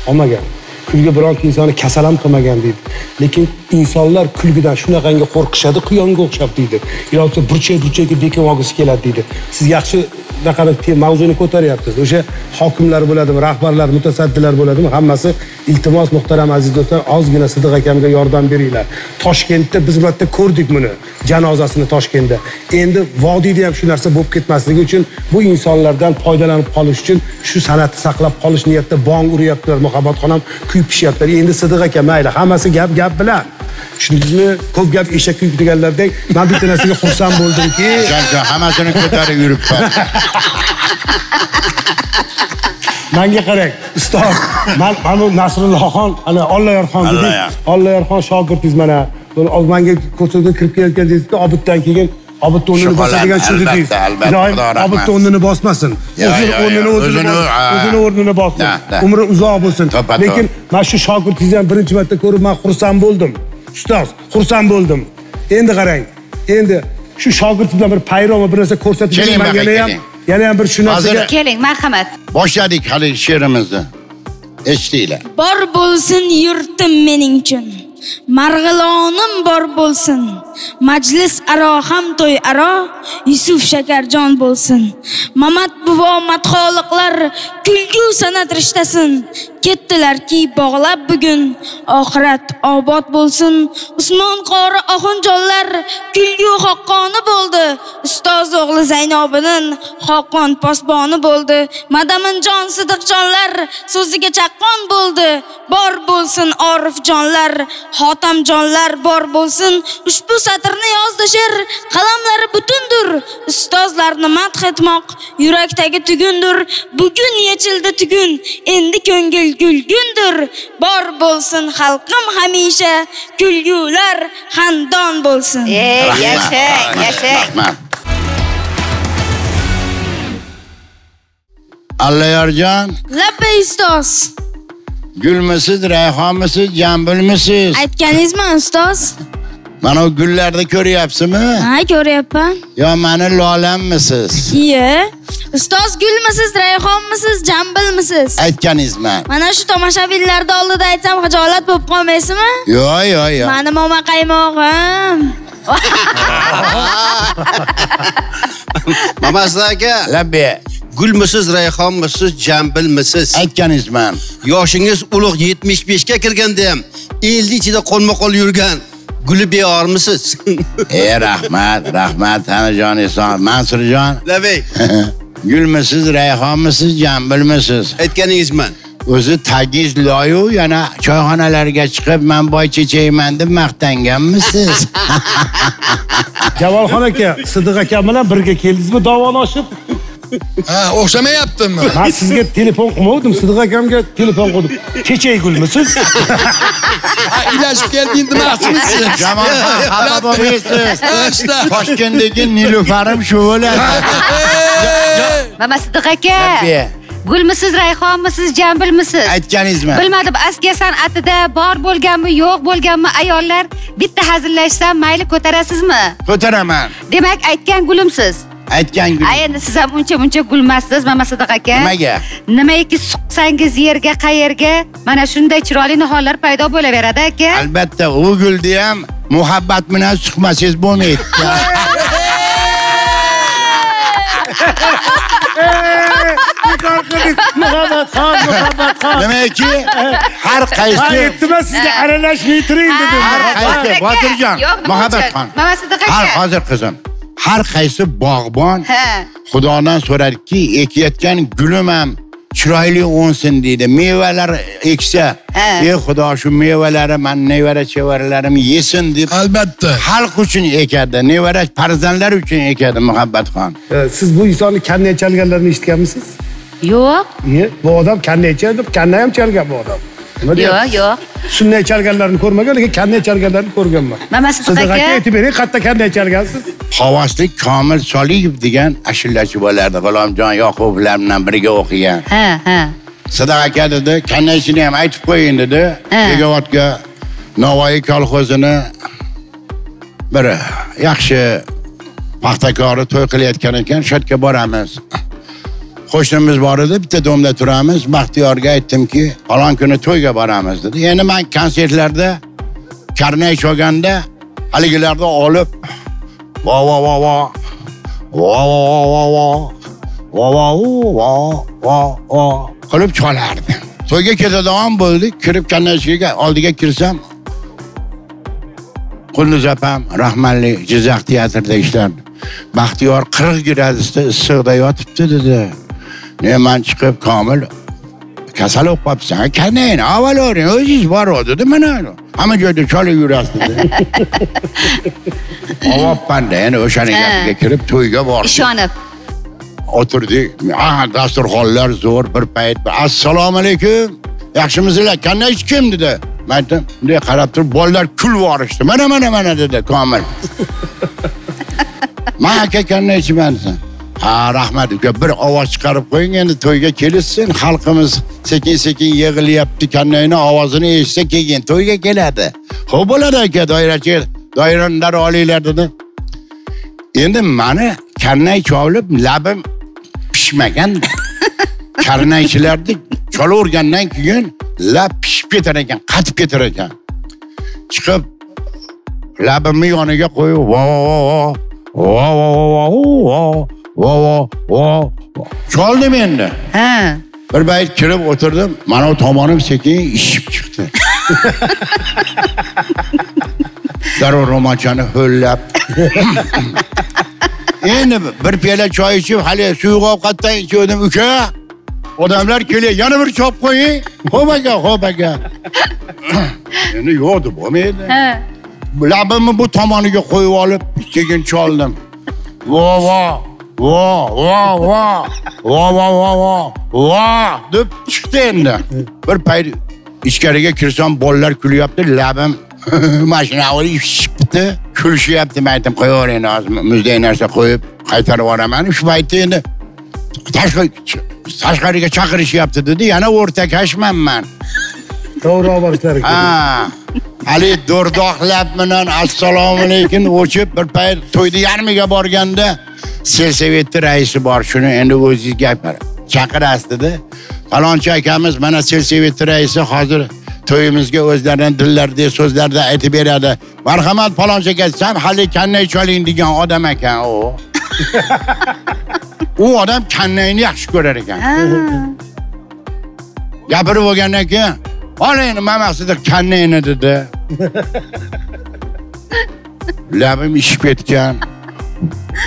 Olmagan. Kulgi bironta insonni kasal ham qilmagan deydi. Lekin insonlar kulgidan shunaqangi qo'rqishadi, quyonga o'xshab deydi. Yo'qsa burchak-burchakka bekinib olgisi keladi deydi. Siz yaxshi naqara mavzuni ko'taryapsiz. O'sha hokimlar bo'ladimi, rahbarlar, mutasaddilar bo'ladimi? Hammasi iltimos muhtaram aziz do'stlar, ozgina Sidiq akamga yordam beringlar. Toshkentda biz marta ko'rdik buni, janozasini Toshkentda. Endi vodiyda ham shu narsa bo'lib ketmasligi uchun bu insonlardan foydalanib qolish uchun shu san'atni saqlab qolish niyatida bong uryaptilar. Muhabbatxon ham kuyib pishyaptilar. Endi Sidiq aka mayli, hammasi gap gap bilan. Tushundingizmi? Ko'p gap eshak kuyib deganlardek, men bitta narsaga xursand bo'ldimki, (laughs) hammasini ko'tarib yuribman. Menga qarang, ustoz. Men mana Nasrullohxon, ana Olloyorxon dedik. Olloyor. Olloyorxon shogirdingiz mana. Menga ko'rsatib kirib kelayotgan dedingizda, obitdan keyin obit o'rnini Shokolad, bosadigan shu albatta, dedingiz. albatta, Iloyim Xudo rahmat. obit o'rnini bosmasin. O'zini o'rnini o'zini o'zini, o'rnini bossin. Umri uzoq bo'lsin. Lekin mana shu shogirdingizni ham birinchi marta ko'rib men xursand bo'ldim. Ustoz, xursand bo'ldim. Endi qarang. Endi shu shogird bilan bir payron va bir narsa ko'rsatib baqa, yana ham yana ham bir shu narsaga Keling, marhamat. Boshladik hali she'rimizni. Eshitinglar. bor bo'lsin yurtim mening uchun marg'ilonim bor bo'lsin majlis aro ham to'y aro yusuf shakarjon bo'lsin. Mamat buvo madxoliqlar kulgu san'at rishtasin. Ketdilarki bog'lab bugun. Oxirat obod bo'lsin. Usmon qori oxinjonlar kulgu xoqqoni bo'ldi. Ustoz o'g'li zaynobinin xoqon posboni bo'ldi. Madaminjon sidiqjonlar so'ziga chaqqon bo'ldi. Bor bo'lsin orifjonlar xotamjonlar bor bo'lsin. Ushbu satrni yozdi she'r. Qalamlari butundir. Ustozlarni madh etmoq yurakdagi tugundir. Bugun yechildi tugun. Endi ko'ngil gulgundir. Bor bo'lsin xalqim hamisha. Kulgular xandon bo'lsin. Ey, yashang, yashang. Allayorjon, labbay ustoz. Gulmisiz, rayhonmisiz, jambulmisiz? aytganingizmi ustoz Mana o gullarni ko'ryapsizmi? ha ko'ryapman Yo mani lolammisiz? iye ustoz gulmisiz rayhonmisiz jambilmisiz Aytganingizmi? mana shu tomoshabinlarni oldida aytsam xijolat bo'lib qolmaysizmi Yo, yo, yo. mani momaqaymog'im (laughs) Mamasda aka, Labbi, gulmisiz, rayhonmisiz, jambilmisiz? aytganingizmi? Yoshingiz ulug' 75 ga kirganda ham 50 ichida qolma-qol yurgan guli beyormisiz? (laughs) Ey rahmat, rahmat Tanajon Eson, Mansurjon. Labey, (laughs) Gulmisiz, rayhonmisiz, jambulmisiz? aytganingizman. O'zi tagiz loyu yana choyxonalarga chiqib men boy chechayman deb maqtanganmisiz? (laughs) Javolxon aka, Sidiq akam bilan birga keldingizmi dovon oshib? Ha o'xshamayaptimi Men sizga telefon qilmovdim, Sidiq akamga telefon qildim. Chechay gulmisiz? ha ilashib kelding demoqchimisiz Jamol xafa bo'lmaysiz. usta Toshkentdagi Nilufarim shu bo'ladi. Mama Sidiq aka. Gulmisiz, rayhonmisiz, jambilmisiz? Aytganingizmi? Bilmadim, askiya san'atida bor bo'lganmi, yo'q bo'lganmi ayollar bitta hazillashsam mayli ko'tarasizmi? Ko'taraman. Demak, aytgan gulimsiz. Aytgan gul. A endi siz ham uncha muncha gulmassiz, mama Sidiq aka. Nimaga? Nimaiki suqsangiz yerga, qayerga, mana shunday chiroyli nihollar paydo bo'laveradi aka. Albatta, u gulni ham muhabbat bilan suqmasangiz bo'lmaydi. (laughs) Muhabbat muhabbatxon muhabbatxon Demakki, har man qaysi aytdiman sizga aralashmay turing dedim har qaysi Botirjon, muhabbatxon. uchun? Mama Siddiq aka. Har hozir qizim. Har qaysi bog'bon. Xudodan so'radiki, ekayotgan gulim ham chiroyli o'nsin deydi. Mevalar eksa, ey Xudo shu mevalari man nevara chevaralarim yesin deb albatta xalq uchun ekadi, nevara farzandlar uchun ekadi muhabbatxon. Siz bu insonni kannay chalganlarini eshitganmisiz Yo'q, bu odam kannay chaldi kannay ham chalgan bu odam nima yo'q, yo'q. sunnay chalganlarini ko'rmagan lekin kannay chalganlarini ko'rganman Mama Siddiq aka aytib bering qayerda kannay chalgansiz Havaslik Komil Soliyev degan ashulachi bo'lardi. G'ulomjon Yoqublar bilan birga o'qigan. Ha, ha. Sadiq aka dedi, kannaysini ham aytib qo'ying dedi. Ha. Begovatga Navoiy kolxozini bir yaxshi paxtakori to'y qilayotgan ekan, shu yerga boramiz. Qo'shnimiz bor edi, bitta domda turamiz. Baxtiyorga aytdimki, falon kuni to'yga boramiz dedi. Endi men konsertlarda karnay cholganda haligilarni olib va va va va va va va va va va va va va qilib cholardi. To'yga ketadigan bo'ldik, kirib kannashkiga oldiga kirsam Qunduz opam rahmatli Jizzax teatrida ishlardi. Baxtiyor 40 gradusda issiqda yotibdi dedi hemen çıkıp Kamil kasalı okuyup sana kendin havalı orin özüz var oldu değil mi ne? Ama gördü çalı yürüyorsun dedi. Ama ben de yani o şanı getirip tuyga var. İşanıp. Oturdu. Aha dastur holler zor bir payet. Assalamu aleyküm. Yakşımızla kendine hiç kim dedi. Ben de diye karab turib bolalar kul borishdi mana mana mana dedi komil man aka kanna ichmansan Ha, rahmat uka. Bir ovoz chiqarib qo'ying endi to'yga kelishsin. Xalqimiz sekin-sekin yig'ilyapti. Qandayni ovozini eshitsa keyin to'yga keladi. Xo'p bo'ladi aka, doirachi, doiralar olinglar dedi. Endi mani karnay chovlib labim pishmagan. Karnaychilarni cholavergandan keyin lab pishib ketar ekan, qatib ketar ekan. Chiqib labimni yoniga qo'yib vo vo vo vo vo vo vo vo vo choldim endi. Ha. Bir bayt kirib o'tirdim, mana u tomonim sekin ishib chiqdi. Darrov ro'molchani ho'llab. Endi bir piyola choy ichib, hali suyuq ovqatdan ichgandim uka. Odamlar kelyapti, yana bir chop qo'ying. Xo'p aka, xo'p aka. Endi yo'qdi, bo'lmaydi. Ha. labimni bu tomoniga qo'yib olib keyin choldim vo vo Va va va. Va va va va. Va deb chiqdi endi. Bir payt ichkariga kirsam bolalar kulyapti, labim (laughs) mashina chiqibdi. Kulishyapti, şey men aytdim qo'yaver endi hozir muzdek narsa qo'yib qaytarib yuboraman. Shu paytda endi tashqi tashqariga chaqirishyapti dedi. Yana o'rtakashman man. To'g'ri ovozdlar. Ha. Hali do'rdoqlab bilan assalomu alaykum o'chib bir payt to'yda yarmiga borganda selsovetni raisi bor shuni endi o'zingiz gapir chaqirasiz dedi. Falonchi akamiz mana selsovetni raisi hozir to'yimizga o'zlarining dillardagi so'zlarda aytib beradi. Marhamat falonchi aka san hali kannay choling degan odam ekan u u odam kannayni yaxshi ko'rar ekan. Gapirib bo'lgandan keyin oling nima maqsadi kannayni? dedi. (laughs) Labim ishib ketgan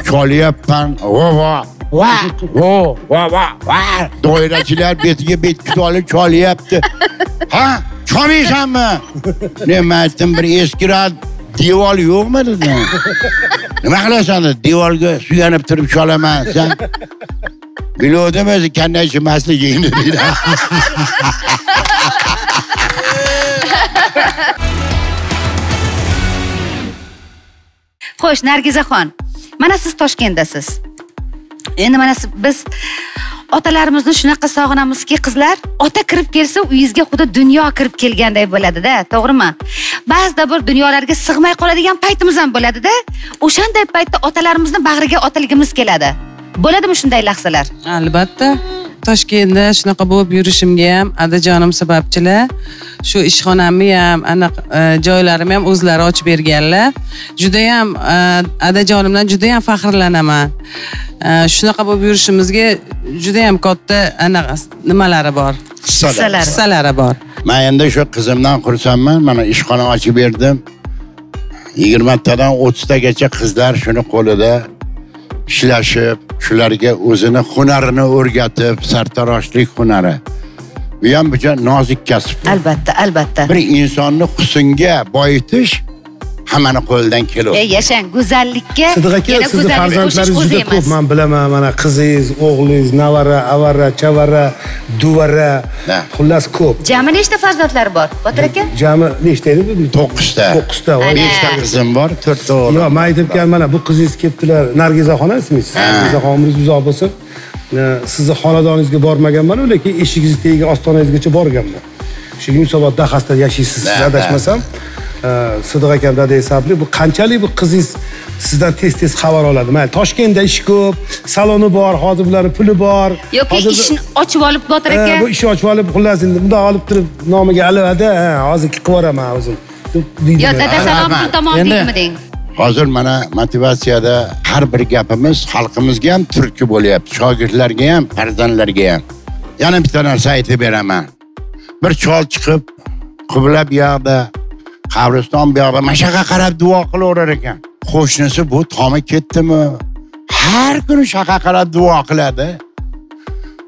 Kolye pan vova. Va, vo, va, va, va. Doyraciler (laughs) bitki bitkisali çoli yaptı. Ha? Çamayacağım mı? ne mertim bir eskirat devor yo'qmi dedi nima qilasan dedi devorga suyanib turib cholaman san biluvdim o'zi kandachi mastligingni deydi xo'sh nargizaxon mana siz Toshkentdasiz. Endi mana biz otalarimizni shunaqa sog'inamizki, qizlar, ota kirib kelsa, uyingizga xuddi dunyo kirib kelganday bo'ladi-da, to'g'rimi? Ba'zida bir dunyolarga sig'may qoladigan paytimiz ham bo'ladi-da. O'shanday paytda otalarimizni bag'riga otilgimiz keladi. Bo'ladimi shunday lahzalar? albatta toshkentda shunaqa bo'lib yurishimga ham adajonim sababchilar shu ishxonamni ham anaqa e, joylarimni ham o'zlari ochib berganlar. Judayam e, adajonim bilan judayam faxrlanaman. E, shunaqa bo'lib yurishimizga juda ham katta anaqa nimalari bor? Hissalari. hissalari. Bor. Man endi shu qizimdan xursandman. Mana ishxona ochib berdim. Yigirmatadan o'ttiztagacha qizlar shuni qo'lida ishlashib shularga o'zini hunarini o'rgatib sartaroshlik hunari. Bu ham juda nozik kasb. Albatta albatta. Bir insonni husnga boyitish hammani qo'lidan keladi e yashang go'zallikka sidiq aka sizni farzandlaringiz juda ko'p man bilaman mana qizingiz o'g'lingiz navara avara chavara duvara xullas ko'p. Jami nechta farzandlari bor botir aka? Jami nechta edi bu to'qqizta. To'qqizta beshta qizim bor? To'rtta o'g'lim yo'q man aytibman mana bu qizingiz kelibdilar. Nargizaxon ismingiz nargizaxon umringiz uzoq bo'lsin. Sizni xonadoningizga bormaganmanu lekin eshigingizni tagiga ostonangizgacha borganman. Shu yunusobod dahasida yashaysiz siz Ha, adashmasam sidiq akam dadang sabli bu qanchalik bu qizingiz sizdan tez tez xabar oladi? Mayli toshkentda ish ko'p saloni bor hozir bularni puli bor. Yoki ishni ochib olib botir aka bu ishni ochib olib xullas endi bundoq olib turib nomiga alivada ha, hozir qilib yuboraman o'zim. Yo dada salom pul tomon deydimi deng hozir mana motivatsiyada har bir gapimiz xalqimizga ham turtki bo'lyapti shogirdlarga ham farzandlarga ham. Yana bitta narsa aytib beraman. Bir chol chiqib qibla bu yoqda qabriston bu mana shu yoqqa qarab duo qilaverar ekan qo'shnisi bu tomi ketdimi har kuni shu yoqqa qarab duo qiladi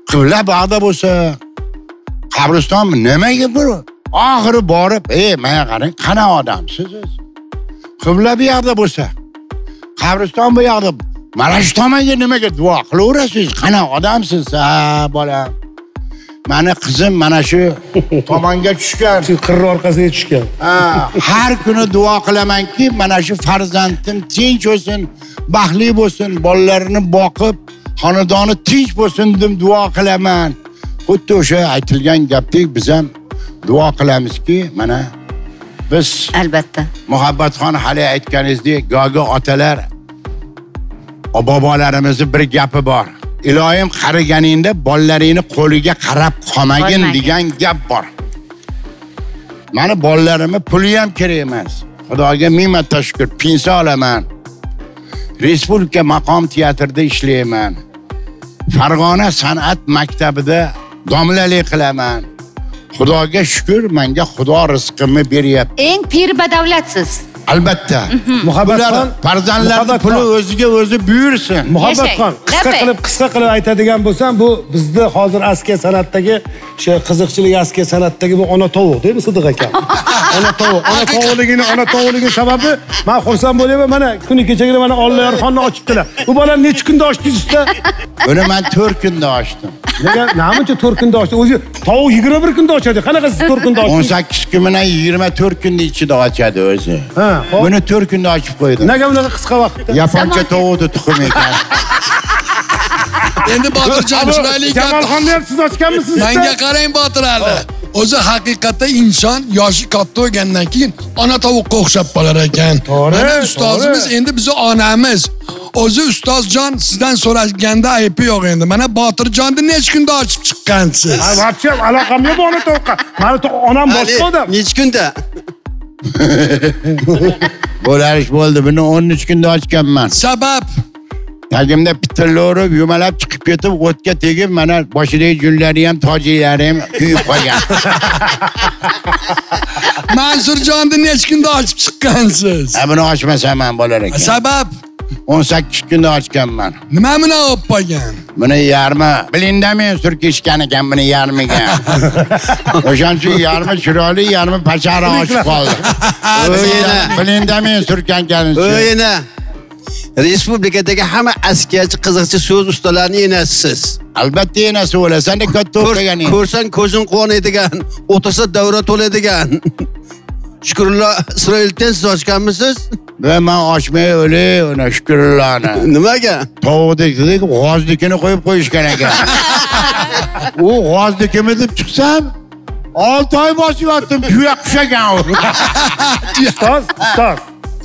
qibla bu bo'lsa qabristonmi nimaga bu oxiri borib ey mana qarang qanaqa odamsiz o'zi qibla bu yoqda bo'lsa qabriston bu yoqda mana shu tomonga nimaga duo qilaverasiz qanaqa odamsiz ha bolam mani qizim mana shu (laughs) tomonga tushgan. Shu qirra orqasiga tushgan. Ha, har kuni duo qilamanki mana shu farzandim tinch bo'lsin baxtli bo'lsin bolalarini boqib xonadoni tinch bo'lsin deb duo qilaman. Xuddi o'sha aytilgan gapdek biz ham duo qilamizki mana biz albatta. Muhabbatxon hali aytganingizdek gogi otalar bobolarimizni bir gapi bor iloyim qariganingda bolalaringni qo'liga qarab qolmagin degan gap bor. Mani bolalarimni puli ham kerak emas. Xudoga ming marta shukur pensiya olaman. Respublika maqom teatrida ishlayman. Farg'ona san'at maktabida domlalik qilaman. Xudoga shukur menga xudo rizqimni beryapti. Eng pir badavlatsiz albatta. Muhabbatxon- Bular farzandlarni Muhabbatxon- puli o'ziga o'zi buyursin. Muhabbatxon qisqa qilib qisqa qilib aytadigan bo'lsam bu bizni hozir askiya san'atdagi o'sha qiziqchilik askiya san'atdagi bu ona tovuq deymi sidiq akam (laughs) ona tovuq ona tovuqligini ona tovuqligini sababi man xursand bo'lyapman mana kuni kechagina mana olloyorxonni ochibdilar bu bolani necha kunda ochdingiz usta buni man to'rt kunda ochdim nega namuncha to'rt kunda ochdi o'zi tovuq yigirma bir kunda ochadi qanaqa siz to'rt kunda o'n ochdingiz sakkiz kun bilan yigirma to'rt kunni ichida ochadi o'zi ha buni to'rt kunda ochib qo'ydim nega bunaqa qisqa vaqtda yaponcha tovuqni tuxumi ekan endi botirjon chiroyli gap jamolxonni ham siz ochganmisiz? Menga qarang Botir Ali. O'zi haqiqatda inson yoshi katta bo'lgandan keyin ona tovuqqa o'xshab qolar ekan. To'g'ri, Mana ustozimiz to'g'ri. endi bizni onamiz. O'zi ustozjon sizdan so'raganda aybi yo'q endi. Mana Botirjonni necha kunda ochib chiqqansiz? Ha, вообще aloqam yo'q bu ona tovuqqa mani to- onam boshqa odam necha kunda bo'larish bo'ldi buni o'n uch kunda ochganman Sabab tagimda pitirlaverib yumalab chiqib ketib o'tga tegib mana boshidagi junlari ham tojiklari ham kuyib qolgan Mansurjonni necha kunda ochib chiqqansiz? ha buni ochmasam ham bo'lar ekan Sabab o'n sakkiz kunda ochganman nima bilan olib qolgan? buni yarmi bilindamen surkishgan ekan buni yarmiga o'shaning uchun yarmi chiroyli yarmi pachari ochib qoldi O'yina. bilindamen surkan ekan o'yina respublikadagi hamma askiyachi qiziqchi so'z ustalarining enasisiz albatta enasi bo'lasanda katta o'qigan ko'rsang ko'zing quvonadigan (laughs) o'tirsa davra to'laydigan. (laughs) Shukurullo isroildan siz ochganmisiz? Va man ochmay o'lay uni shukurillani (laughs) nimaga? Tovuqdek g'oznikini qo'yib qo'yishgan ekan. U g'oznikimi deb chiqsam olti oy bosib yotdim tuya qush ekan u. Ustoz ustoz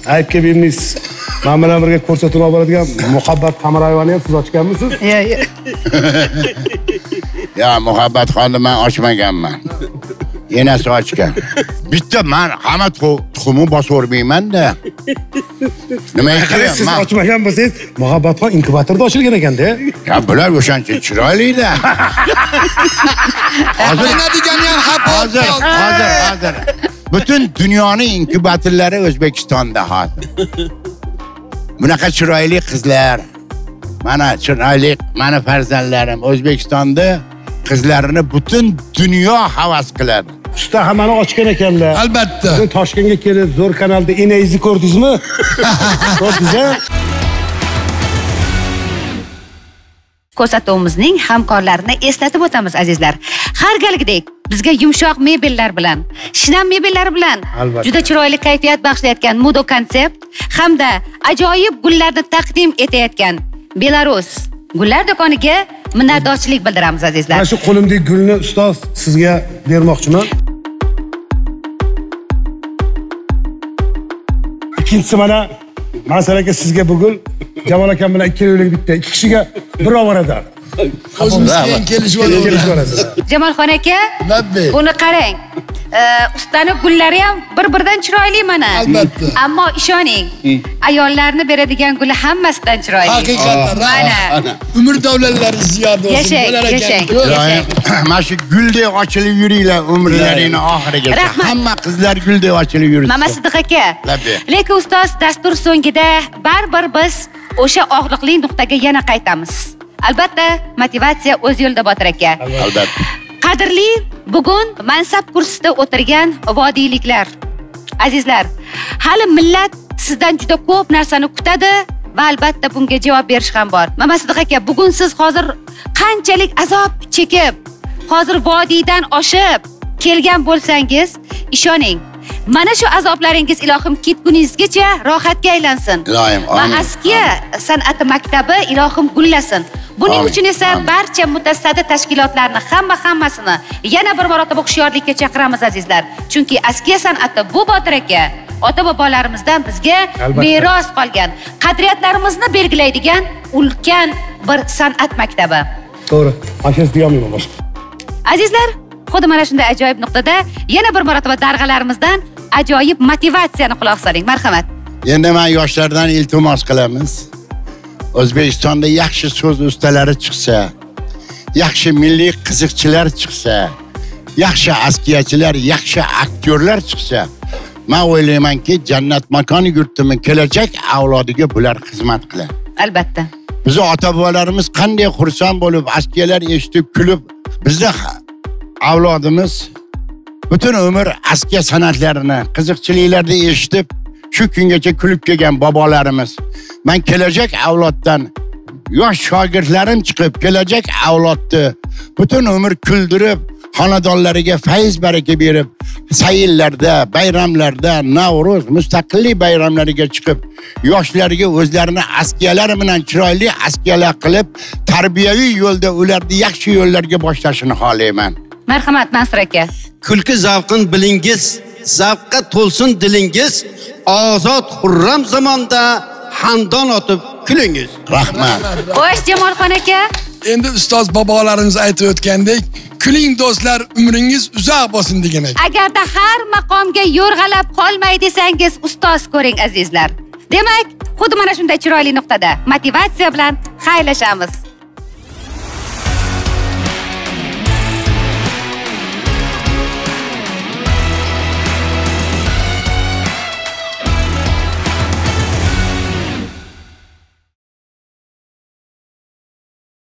aybga bermaysiz man bilan birga ko'rsatuv olib boradigan muhabbat hamroyevani ham siz ochganmisiz? Yo (laughs) muhabbat xonni man ochmaganman. Enasi ochgan. Bitta man hamma tuxu- tuxumni bosib yubormaymanda nimaga Qarang, siz ochmagan bo'lsangiz muhabbatxon inkubatorda ochilgan ekanda Ya bular o'shancha chiroylida (laughs) hozir degani ham ha hozir hozir hozir butun dunyoning inkubatorlari o'zbekistonda hozir bunaqa chiroyli qizlar. Mana chiroyli mani farzandlarim o'zbekistonda qizlarini butun dunyo havas qiladi. Usta hammani ochgan ekanlar. Albatta. Bugun toshkentga kelib zo'r kanalda enayizni ko'rdingizmi? (laughs) Ko'rdingiz a ko'rsatuvimizning hamkorlarini eslatib o'tamiz azizlar. Har galgidek bizga yumshoq mebellar bilan shinam mebellar bilan Albatta. juda chiroyli kayfiyat bag'ishlayotgan mudo konsept hamda ajoyib gullarni taqdim etayotgan belarus gullar do'koniga minnatdorchilik bildiramiz azizlar. Mana shu qo'limdagi gulni ustoz sizga bermoqchiman. Ikkinchisi mana mansur aka sizga bu gul. Jamol akam bilan ikkaloviylar bitta. Ikki kishiga bir ovoradan o'zimiz keyin kelishib jamolxon aka Labbay. buni qarang. Ustani gullari ham bir biridan chiroyli mana. Albatta. ammo ishoning ayollarni beradigan guli hammasidan chiroyli. Haqiqatdan mana. umr davlatlari ziyoda bo'lsin Yashang, yashang. (clears throat) mana shu guldek ochilib yuringlar umrlaringni oxirigacha. Rahmat. hamma qizlar guldek ochilib yursin. Mama sidiq aka. Lekin ustoz dastur so'ngida baribir biz o'sha og'riqli nuqtaga yana qaytamiz albatta motivatsiya o'z yo'lida botir aka. Albatta. Qadrli bugun mansab kursisida o'tirgan vodiyliklar. Azizlar hali millat sizdan juda ko'p narsani kutadi va albatta bunga javob berish ham bor. Mama sidiq aka bugun siz hozir qanchalik azob chekib hozir vodiydan oshib kelgan bo'lsangiz ishoning mana shu azoblaringiz ilohim ketguningizgacha rohatga aylansin. Ilohim, va askiya san'ati maktabi ilohim gullasin. Buning uchun esa barcha mutasaddi tashkilotlarni hamma hammasini yana bir marotaba hushyorlikka chaqiramiz azizlar. Chunki askiya san'ati bu botir aka ota bobolarimizdan bizga meros qolgan qadriyatlarimizni belgilaydigan ulkan bir san'at maktabi. To'g'ri mana deyolmayman boshqa. Azizlar xuddi mana shunday ajoyib nuqtada yana bir marotaba darg'alarimizdan ajoyib motivatsiyani quloq soling. Marhamat. Endi man yoshlardan iltimos qilamiz. O'zbekistonda yaxshi so'z ustalari chiqsa yaxshi milliy qiziqchilar chiqsa yaxshi askiyachilar yaxshi aktyorlar chiqsa man o'ylaymanki jannat makon yurtimi kelajak avlodiga bular xizmat qiladi. Albatta. Bizni ota bobolarimiz qanday xursand bo'lib askiyalar eshitib kulib bizni avlodimiz butun umr askiya san'atlarini qiziqchiliklarda eshitib shu kungacha kulib kelgan bobolarimiz man kelajak avloddan yosh shogirdlarim chiqib kelajak avlodni butun umr kuldirib xonadonlariga fayz baraka berib sayillarda bayramlarda navro'z mustaqillik bayramlariga chiqib yoshlarga o'zlarini askiyalar bilan chiroyli askiyalar qilib tarbiyaviy yo'lda ularni yaxshi yo'llarga boshlashini xohlayman marhamat mansur aka. Kulki zavqin bilingiz zavqqa to'lsin dilingiz ozod xurram zamonda xandon otib kulingiz. Rahmat. Xo'sh jamolxon aka. Endi ustoz bobolarimiz aytib o'tgandek kuling do'stlar umringiz uzoq bo'lsin degan ekan agarda har maqomga yo'rg'alab qolmay desangiz ustoz ko'ring azizlar. Demak xuddi mana shunday chiroyli nuqtada motivatsiya bilan xayrlashamiz